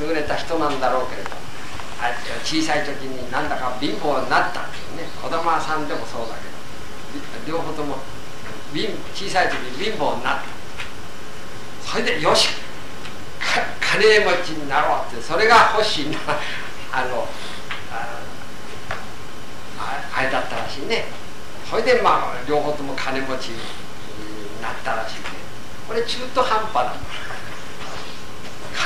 優れた人なんだろうけれど小さい時になんだか貧乏になったっていうね子供さんでもそうだけど両方とも小さい時に貧乏になった。それでよし金持ちになろうってそれが欲しいな あのあれだったらしいね。それでまあ両方とも金持ちになったらしいね。これ中途半端な。の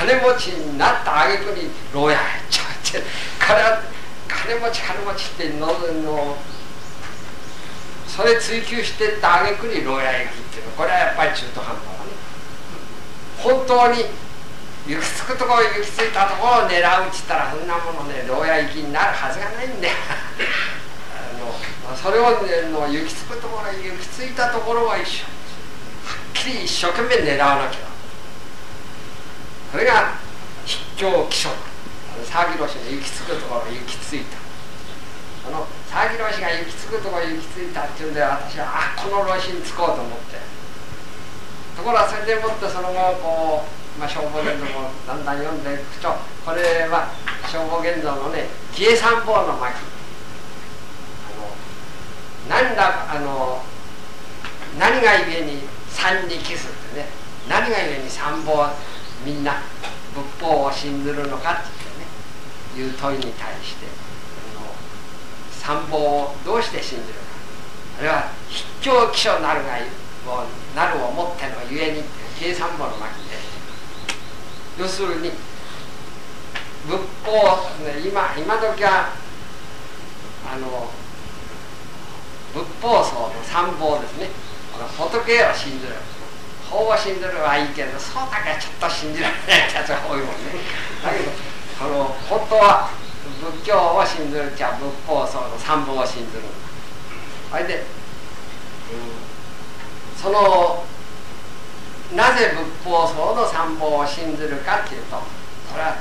金持ちになった挙句に牢屋入っちゃうって彼は金持ち金持ちってののそれ追求してった挙句に牢屋行きっていうの。これはやっぱり中途半端だね。本当に行き着くところ行き着いたところを狙うっつったらそんなものね牢屋行きになるはずがないんだよ。あのそれを、ね、の行き着くところ行き着いたところは一緒。はっきり一生懸命狙わなきゃ。それが筆教基礎沢木しの行き着くところ行き着いた。その沢木しが行き着くところ行き着いたっていうんで私はあこの老子に着こうと思って。ところがそれでもってその後こう、まあ、消防現像もだんだん読んでいくとこれは消防現像のね「紀恵三宝の巻」あの何らあの何がゆえに三にキスってね。何がゆえに三宝みんな仏法を信ずるのかっていう,、ね、いう問いに対して参謀をどうして信じるか。あれは筆教基礎なるがをなるをもってのゆえに計算法の巻で要するに仏法、今今時はあの仏法僧の参謀ですね。仏を信ずる法を信ずるはいいけどそうだけはちょっと信じられないやつが多いもんね。だけどその本当は仏教を信ずるっちゃ仏法僧の三宝を信ずるそれで、うん、そのなぜ仏法僧の三宝を信ずるかっていうとそれは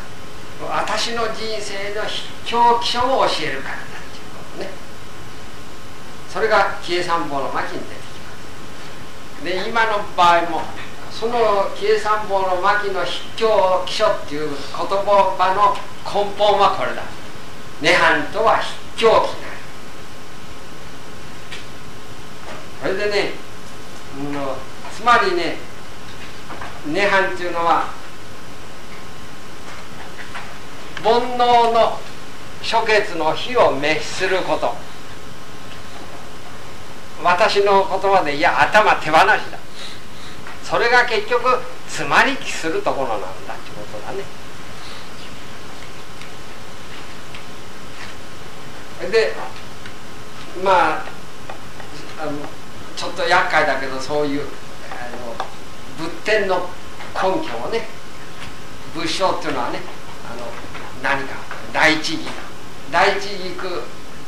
私の人生の必要基礎を教えるからだっていうことね。それが紀恵三宝の巻に出てで今の場合もその紀恵三宝の牧の筆教基礎っていう言葉の根本はこれだ。涅槃とは筆教記なこれでね、うん、つまりね涅槃っていうのは煩悩の諸血の火を滅すること。私の言葉でいや頭手放しだ。それが結局つまりきするところなんだってことだね。でまああのちょっと厄介だけどそういうあの仏典の根拠をね仏性っていうのはねあの何か第一義第一義空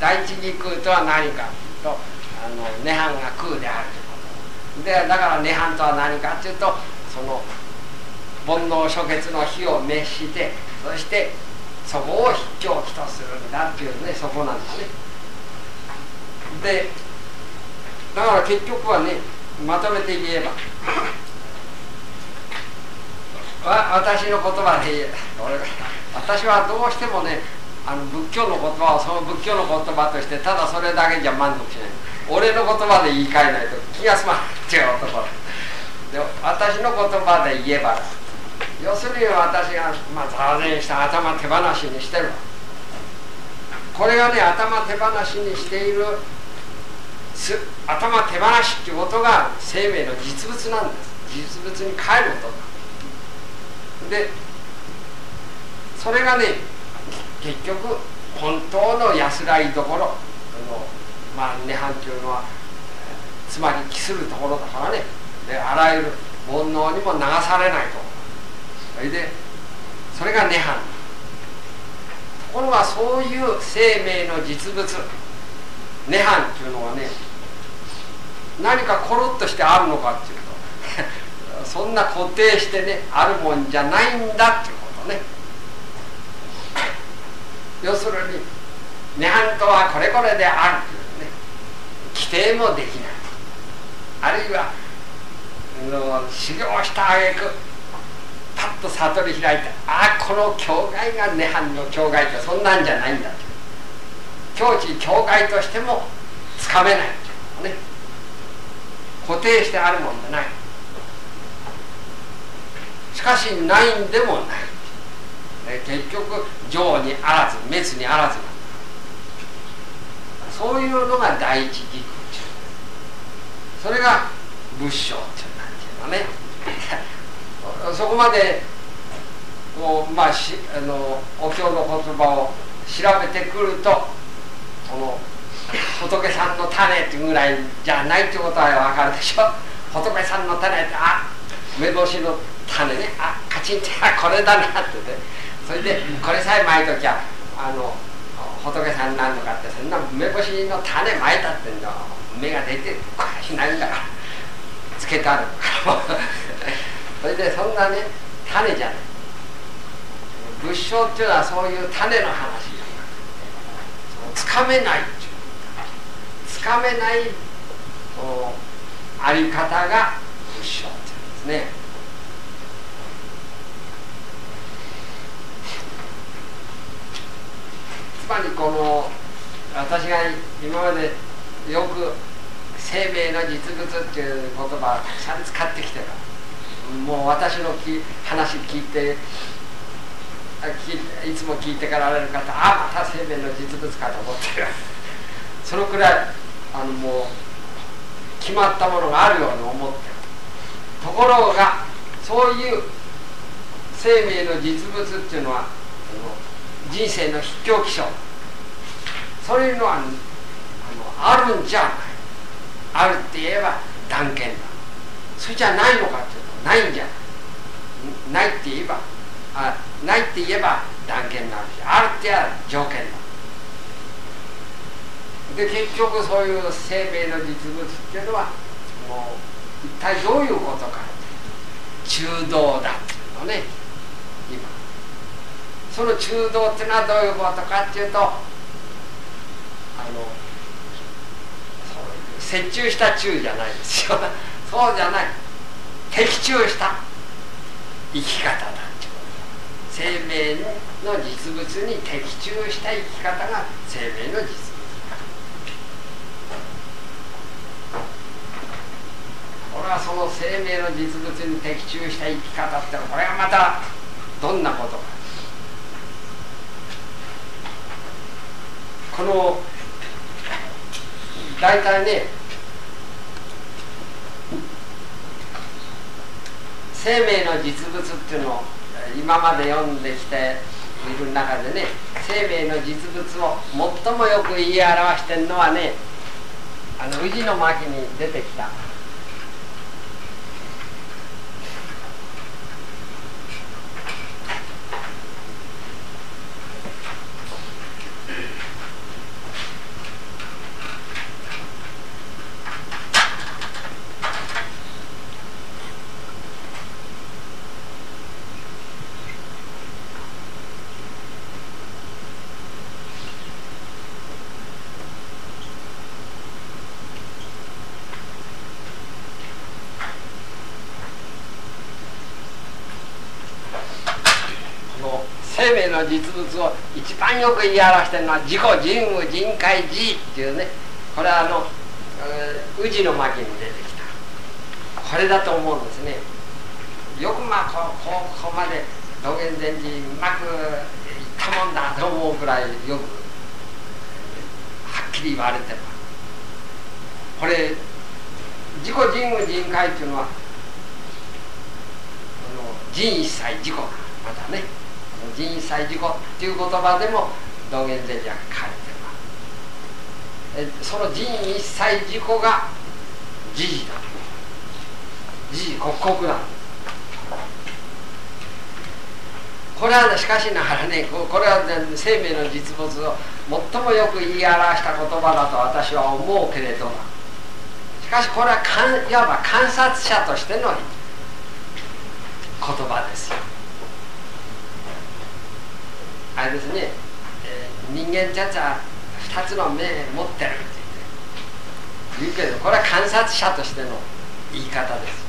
第一義空とは何かとあの涅槃が空であるでだから涅槃とは何かっていうとその煩悩諸血の火を滅してそしてそこを筆教機とするんだっていうねそこなんですねでだから結局はねまとめて言えばわ私の言葉で私はどうしてもねあの仏教の言葉をその仏教の言葉としてただそれだけじゃ満足しない。俺の言葉で言い換えないと気が済まないっていう男で私の言葉で言えば要するに私が、まあ、座禅した頭手放しにしてるこれがね頭手放しにしている。頭手放しっていうことが生命の実物なんです。実物に変えることでそれがね結局本当の安らいどころ。まあ、涅槃というのはつまり帰するところだからね。であらゆる煩悩にも流されないと。それでそれが涅槃。ところがそういう生命の実物。涅槃っていうのはね何かコロッとしてあるのかっていうと そんな固定してねあるもんじゃないんだっていうことね。要するに涅槃とはこれこれである。規定もできない。あるいはあの修行したあげくパッと悟り開いてああこの境界が涅槃の境界ってそんなんじゃないんだと境地境界としてもつかめないね。固定してあるもんじゃない。しかしないんでもない、結局情にあらず滅にあらず。そういうのが第一義それが仏性っていうのね。そこまでこうまあしあのお経の言葉を調べてくるとこの仏さんの種ってぐらいじゃないってことは分かるでしょ？仏さんの種ってあ梅干しの種ねあカチンってあこれだなって。ねそれでこれさえまいときゃあの仏さんなんとかってそんな梅干しの種まいたってんだ。芽が出てこれしないんだからつけてある。それでそんなね種じゃない。仏性っていうのはそういう種の話つかめないつかめないあり方が仏性っていうんですね。つまりこの私が今までよく生命の実物っていう言葉をたくさん使ってきてるもう私の話聞いていつも聞いてからられる方ああまた生命の実物かと思ってる。そのくらいあのもう決まったものがあるように思ってる。ところがそういう生命の実物っていうのは人生の筆境気象そういうのはあるんじゃない。あるって言えば断言だ。それじゃないのかっていうとないんじゃないないって言えばあないって言えば断言になるしあるって言えば条件だ。で結局そういう生命の実物っていうのはもう一体どういうことか中道だっていうのね今。その中道っていうのはどういうことかっていうとあの折衷した中じゃないですよ。そうじゃない。的中した。生き方だ生命の実物に的中した生き方が生命の実物これはその生命の実物に的中した生き方ってこれがまたどんなことか。この大体ね生命の実物っていうのを今まで読んできている中でね生命の実物を最もよく言い表してるのはねあの宇治の巻に出てきたの実物を一番よく言い表してるのは自己人無人海自っていうねこれはあの宇治の巻に出てきた。これだと思うんですね。よくまあこここまで道元禅師うまくいったもんだと思うくらいよくはっきり言われてるこれ自己人無人海っていうのは人一切自己またね人災事故っていう言葉でも道元禅師は書かれてるその人一切事故が時事だ時事刻々だこれはしかしながらねこれは、ね、生命の実物を最もよく言い表した言葉だと私は思うけれども。しかしこれはいわば観察者としての言葉ですよ。れですね、えー、人間たちは2つの目持ってるって言うけどこれは観察者としての言い方です。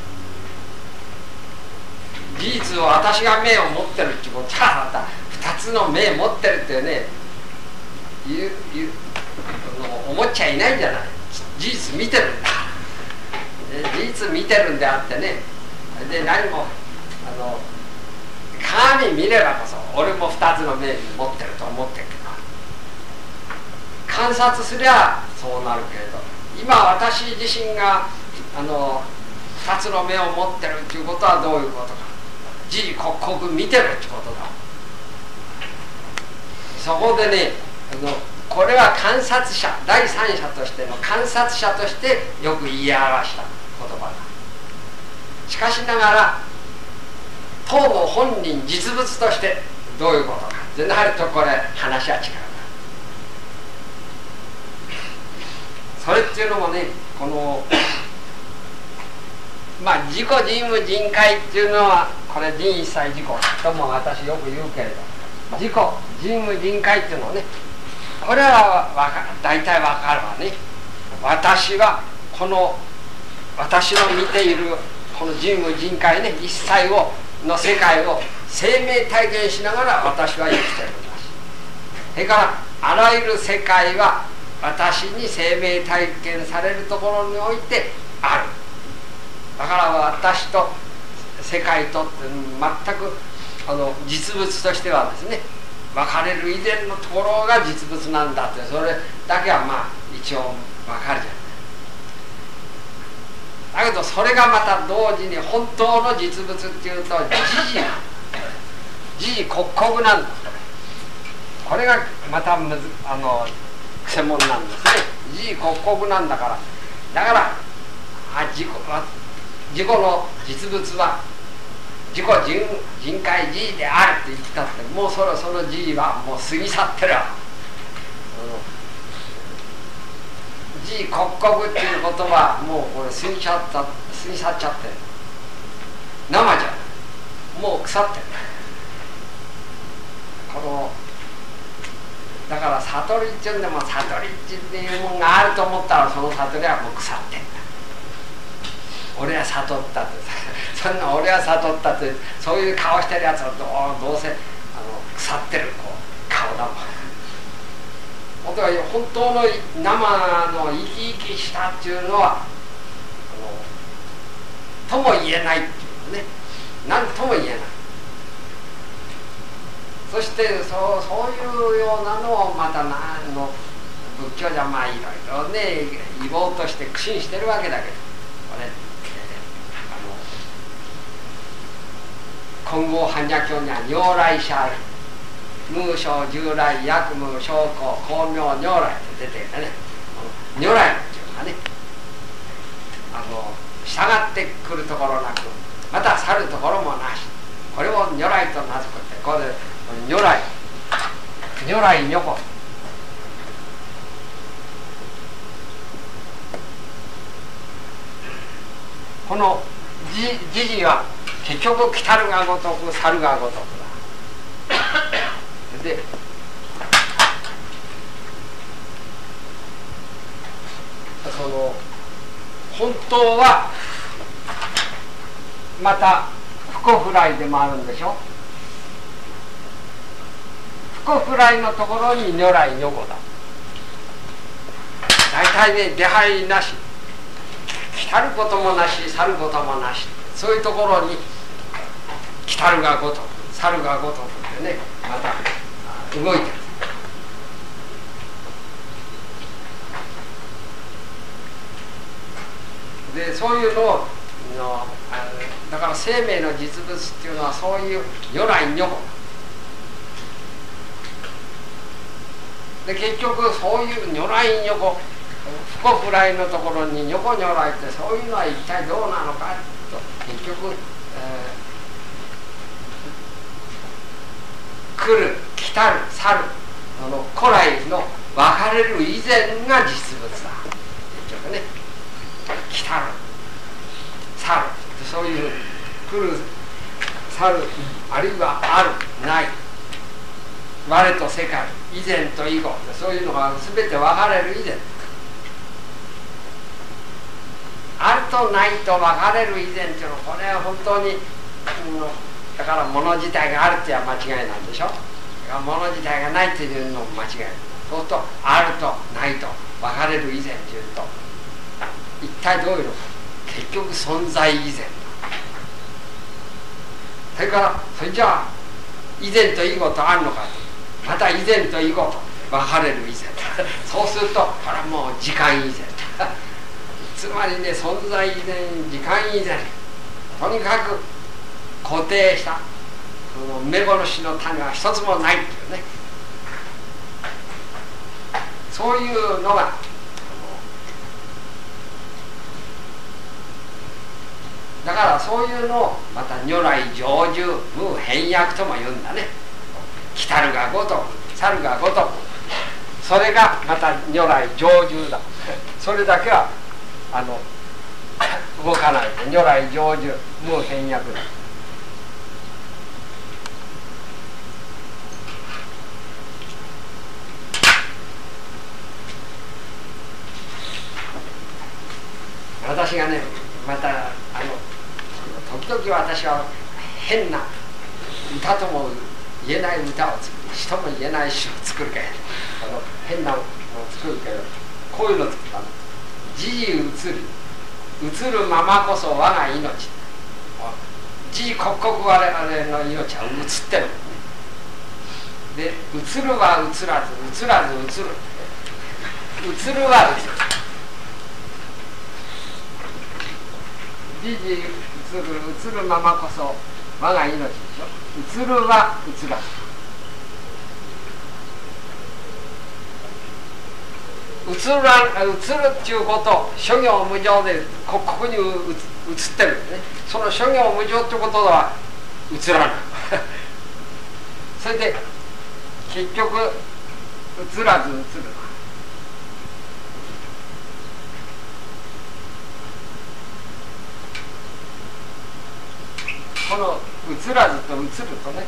事実を私が目を持ってるってこと。はまた2つの目持ってるってね言う言う思っちゃいないんじゃない。事実見てるんだ。事実見てるんであってね。で何もあの鏡見ればこそ俺も2つの目持ってると思ってるけど。観察すりゃそうなるけれど。今私自身があの2つの目を持ってるっていうことはどういうことか。時々刻々見てるってことだ。そこでねあのこれは観察者第三者としての観察者としてよく言い表した言葉だ。しかしながら当も本人実物としてどういうことか。でなるとこれ話は違うそれっていうのもねこのまあ自己人務人海っていうのはこれ人一切自己とも私よく言うけれど自己人務人海っていうのはねこれはわか大体わかるわね。私はこの私の見ているこの人務人海ね一切をの世界を生命体験しながら私は生きてるんだそれからあらゆる世界は私に生命体験されるところにおいてある。だから私と世界と全くあの実物としてはですね分かれる以前のところが実物なんだってそれだけはまあ一応分かるじゃないだけどそれがまた同時に本当の実物っていうと時事時事刻々なんだ。これがまたむずあの専門なんですね。時事刻々なんだから。だからあ自己自己の実物は自己人人海事であるって言ったってもうそろその事はもう過ぎ去ってる事刻々っていう言葉もうこれ過ぎちゃった過ぎ去っちゃって。生じゃん。もう腐ってるこのだから悟りっていうんでも悟りっていうもんがあると思ったらその悟りはもう腐ってる俺は悟ったって。そんな俺は悟ったってそういう顔してるやつはどうどうせあの腐ってる。当は本当の生の生き生きしたっていうのはとも言えないっていうね。何とも言えない。そしてそうそういうようなのをまた何の仏教じゃまあいろいろね言おうとして苦心してるわけだけど。これ金剛般若経には如来者ある。無償従来薬無証拠光明如来って出てるね。如来っていうのはね。あの従ってくるところなくまた去るところもなし。これを如来と名付くってこれ如来。如来如来この時事は結局来たるがごとく去るがごとく。でその本当はまた不幸フライでもあるんでしょ？不幸フライのところに如来如子だ。大体ね出入りなし。来たることもなし去ることもなし。そういうところに来たるがごとく去るがごとくってねまた動いてる。でそういうのをのだから生命の実物っていうのはそういう如来如来で結局そういう如来如来不幸フライのところに如来如来ってそういうのは一体どうなのかと結局、えー来る。来たる去る。あの古来の別れる以前が実物だ。結局ね。来たる。去る。そういう来る去るあるいはあるない。我と世界以前と以後。そういうのが全て別れる以前。あるとないと別れる以前っていうのはこれは本当に、うんだから物自体があるっていうのは間違いなんでしょ？だから物自体がないっていうのも間違いそうするとあるとないと分かれる以前っていうと一体どういうの？か結局存在以前。それからそれじゃあ以前と以後とあるのかまた以前と以後と分かれる以前。そうするとこれはもう時間以前。つまりね存在以前時間以前。とにかく固定した。目殺しの種は一つもないっていうね。そういうのがだからそういうのをまた如来成就無変訳とも言うんだね。来たるがごとく去るがごとく。それがまた如来成就だ。それだけはあの動かない如来成就無変訳だ。私がねまたあの時々私は変な歌とも言えない歌を作る人も言えない詩を作るけあの変なのを作るけどこういうの作ったの「時々移る。移るままこそ我が命」時刻々我々の命は移ってるで移るは移らず移らず移る。移るは移る。時移る移るままこそ我が命でしょ。移るは移ら移ら移るっていうこと諸行無常でここに移ってるね。その諸行無常ってことは移らない それで結局移らず移る。この移らずと移るとね。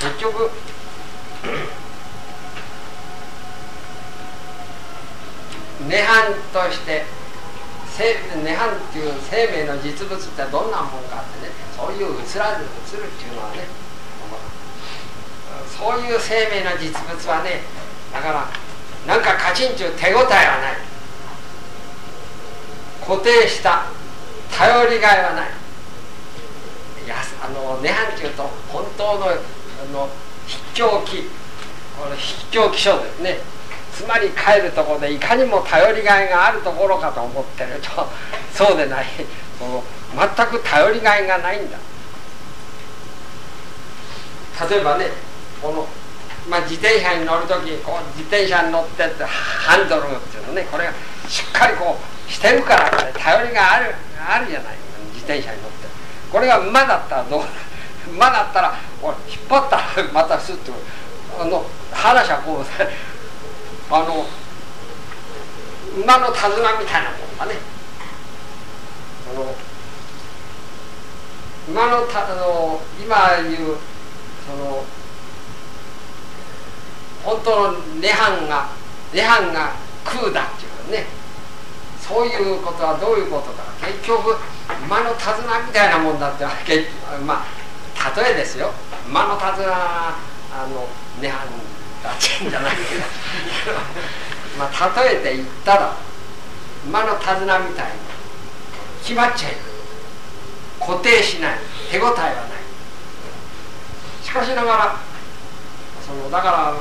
結局。涅槃として涅槃っていう生命の実物ってどんなもんかってね。そういう移らず移るっていうのはね。そういう生命の実物はねだからなんかカチンという手応えはない。固定した頼りがいはない。あの涅槃っていうと本当のあの筆境記この筆境記書ですね。つまり帰るところでいかにも頼りがいがあるところかと思ってると そうでない。その全く頼りがいがないんだ。例えばねこの、まあ、自転車に乗る時こう自転車に乗ってってハンドルっていうのねこれがしっかりこうしてるから、ね、頼りがあるあるじゃない。自転車に乗って。これが馬だったらどう馬だったら引っ張ったらまたスッとあの話はこうあの馬の手綱みたいなもんだね。あの馬のたあの今言うその本当の涅槃が涅槃が空だっていうね。そういうことはどういうことだ結局馬の手綱みたいなもんだって。まあ例えですよ。馬の手綱あの涅槃だってんじゃないけど。まあ例えて言ったら馬の手綱みたいに決まっちゃいる固定しない。手応えはない。しかしながらそのだから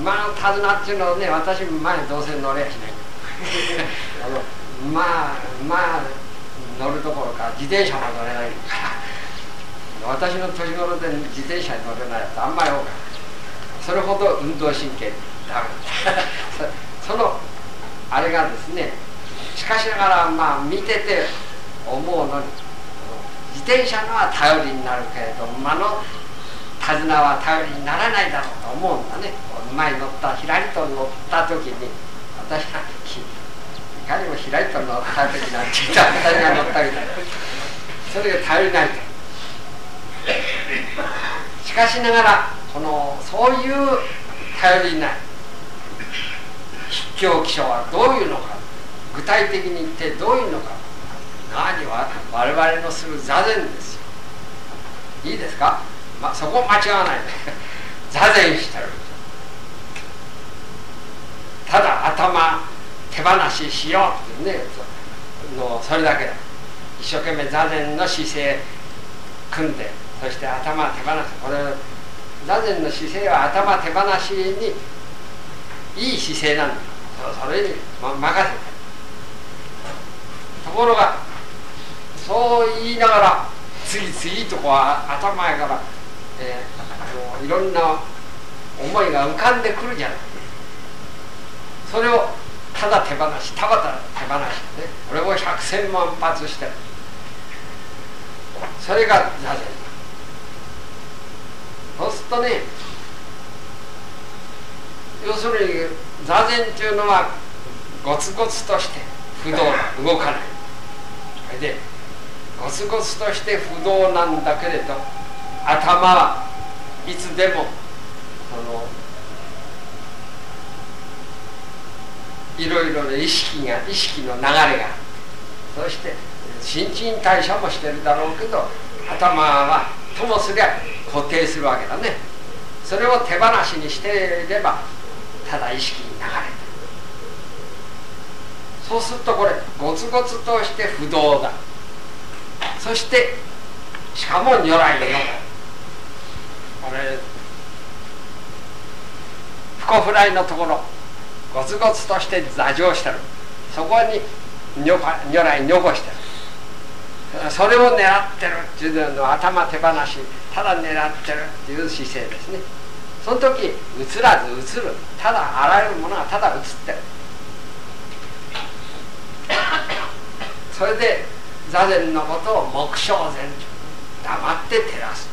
馬の手綱っていうのをね私前にどうせ乗れやしないあのまあまあ乗るどころか自転車も乗れないから私の年頃で自転車に乗れないやつあんまり多くないそれほど運動神経ダメそのあれがですねしかしながらまあ見てて思うのに自転車のは頼りになるけれど馬の手綱は頼りにならないだろうと思うんだね。前乗ったひらりと乗った時に私はいかにも開いたのった時なんて言った私が乗ったみたいなそれが頼りないしかしながらこのそういう頼りない筆教記書はどういうのか具体的に言ってどういうのか何は我々のする座禅ですよ。いいですか、まあ、そこ間違わない。で座禅してるただ頭手放ししようってねのそれだけだ一生懸命座禅の姿勢組んでそして頭手放すこれ座禅の姿勢は頭手放しにいい姿勢なんだ。それに、ま、任せてところがそう言いながら次々とこう頭やから、えー、あのいろんな思いが浮かんでくるじゃない。それをただ手放しただ手放してね。これを百千万発してる。それが座禅そうするとね要するに座禅っていうのはゴツゴツとして不動動かない。それでゴツゴツとして不動なんだけれど頭はいつでもそのいろいろな意識が意識の流れが。そして新陳代謝もしてるだろうけど頭はともすりゃ固定するわけだね。それを手放しにしていればただ意識に流れてそうするとこれゴツゴツとして不動だ。そしてしかも如来のようだこれ不古不来のところ。ゴツゴツとして座上してる。そこに如来に残してる。それを狙ってるっていうのを頭手放しただ狙ってるっていう姿勢ですね。その時映らず映る。ただあらゆるものがただ映ってる。それで座禅のことを木正禅。黙って照らす。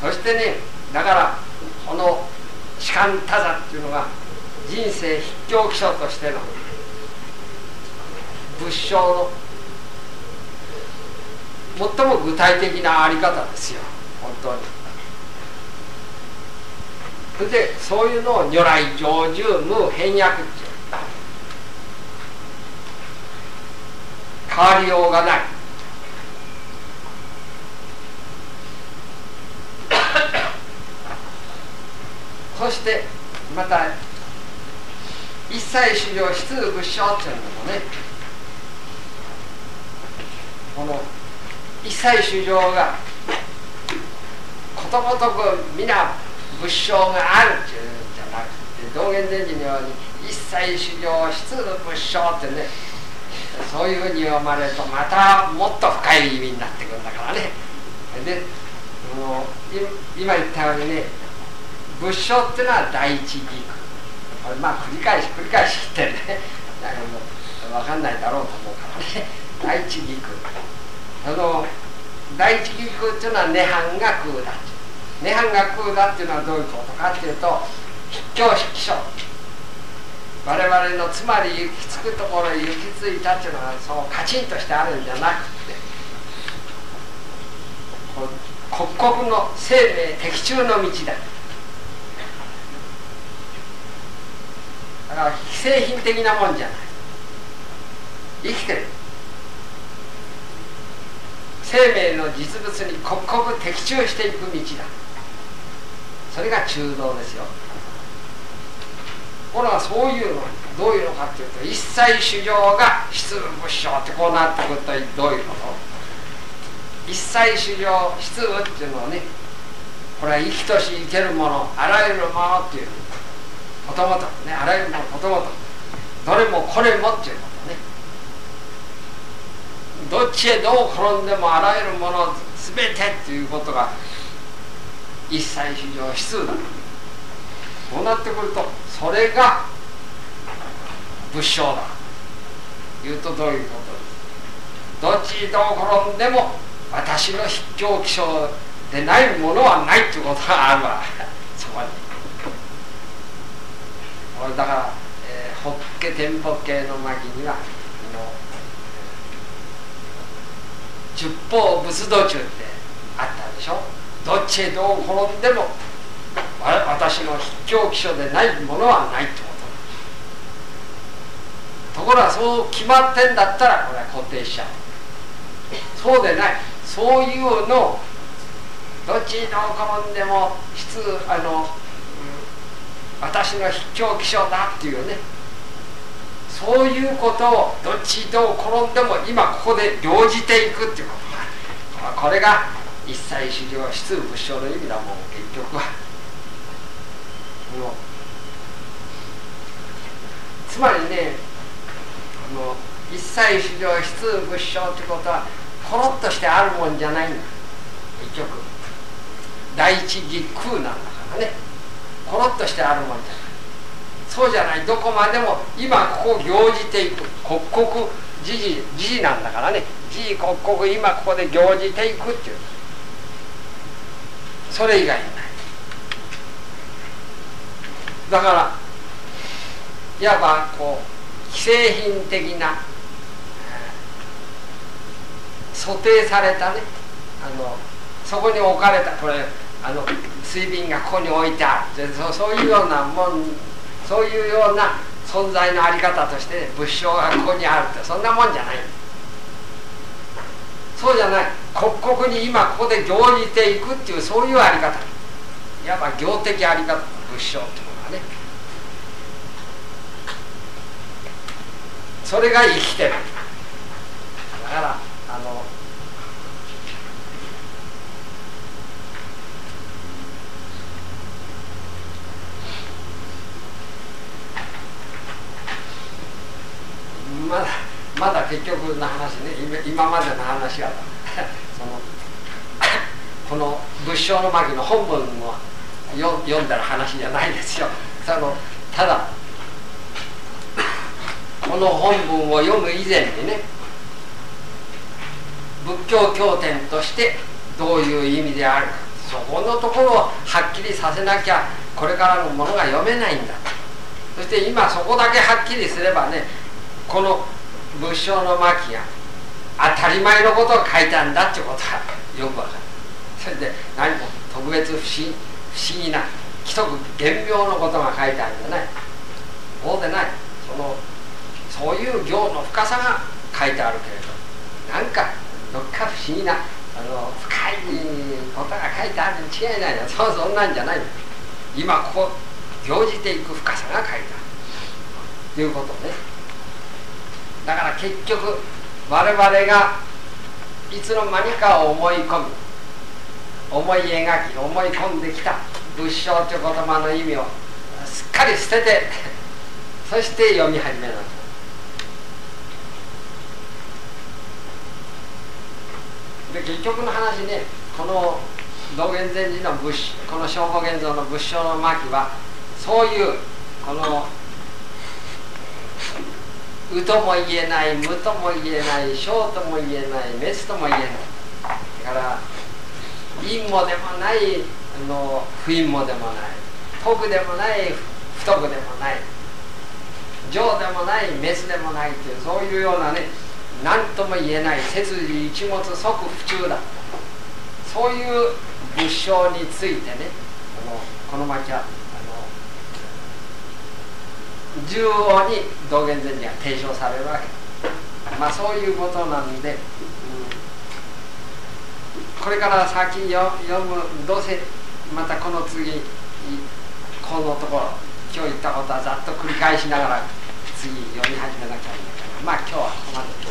そしてねだからこの士官多座っていうのが人生筆教基礎としての仏性の最も具体的なあり方ですよ本当に。それでそういうのを如来成就無変訳って変わりようがない。そしてまた一切修行出仏性っていうのもねこの一切修行がことごとく皆仏性があるっていうんじゃなくて道元禅師のように一切修行出仏性ってねそういうふうに読まれるとまたもっと深い意味になってくるんだからね。でもう今言ったようにね仏性っていうのは第一義これまあ繰り返し繰り返し言ってね。だからもう分かんないだろうと思うからね。第一義その第一義っていうのは涅槃が空だ涅槃が空だっていうのはどういうことかっていうと筆教筆書我々のつまり行き着くところに行き着いたっていうのはそうカチンとしてあるんじゃなくて。刻々の生命的中の道だ。だから既製品的なもんじゃない。生きてる。生命の実物に刻々的中していく道だ。それが中道ですよ。これはそういうのどういうのかっていうと一切主情が出仏性ってこうなってくるとどういうこと？一切主情出部っていうのはねこれは生きとし生けるものあらゆるものっていう。こともとねあらゆるものこともとどれもこれもっていうことね。どっちへどう転んでもあらゆるもの全てっていうことが一切主情出だ。こうなってくるとそれが仏性だ。言うとどういうことですどっちどう転んでも私の筆境気象でないものはないっていうことがあるわそこにこれだから、えー、法華天法系の巻には十方仏道中ってあったでしょ？どっちへどう転んでも私の筆境気象でないものはないってこと。ところがそう決まってんだったらこれは固定しちゃう。そうでない。そういうのどっちに転んでも質あの、私の筆境気象だっていうね。そういうことをどっちどう転んでも今ここで領じていくっていうことこれが一切修行質仏性の意味だもん結局は。つまりねあの一切修行質仏性ってことはコロッとしてあるもんじゃないんだ。結局。第一義空なんだからね。コロッとしてあるもんじゃないそうじゃない。どこまでも今ここ行じていく刻々時事時事なんだからね。時事刻々今ここで行じていくっていう。それ以外ない。だからいわばこう既製品的な想定されたね。あのそこに置かれたこれあの水瓶がここに置いてある。そそういうようなもんそういうような存在のあり方として、ね仏性がここにあるってそんなもんじゃない。そうじゃない。刻々に今ここで行じていくっていうそういうあり方。いわば行的あり方。仏性っていうのはね。それが生きてる。だからあのまだまだ結局の話ね。今までの話は そのこの仏性の巻の本文を読んだら話じゃないですよ。そのただこの本文を読む以前にね仏教経典としてどういう意味であるか。そこのところをはっきりさせなきゃこれからのものが読めないんだ。そして今そこだけはっきりすればねこの仏性の巻が当たり前のことを書いたんだっていうことがよくわかる。それで何も特別不思不思議な規則厳妙のことが書いてあるんじゃない。そうでない。そのそういう行の深さが書いてあるけれどなんかどっか不思議なあの深いことが書いてあるに違いないよそうそんなんじゃない。今ここ行じていく深さが書いてある。ということねだから結局我々がいつの間にか思い込み思い描き思い込んできた仏性という言葉の意味をすっかり捨てて そして読み始めなで結局の話ねこの道元禅師の仏この正法現像の仏性の巻はそういうこのうとも言えない無とも言えない小とも言えない滅とも言えない。だから陰もでもないあの不陰もでもない徳でもない不徳でもない情でもない滅でもないというそういうようなね何とも言えない切理一物即不中だ。そういう物証についてねあのこの町は縦横に道元禅師が提唱されるわけ。まあそういうことなんで、うん、これから先読むどうせまたこの次このところ今日言ったことはざっと繰り返しながら次読み始めなきゃいけないから。まあ今日はここまで。